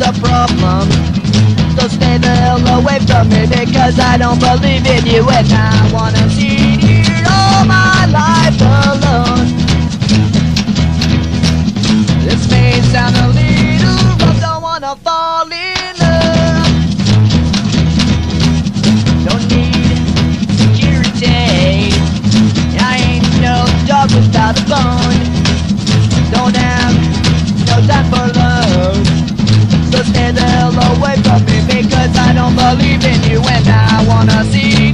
the problem. So stay the hell away from me Because I don't believe in you And I wanna see you all my life alone. This may sound a little rough Don't wanna fall believe in you and I wanna see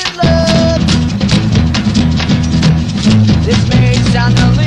in love. This may sound a little.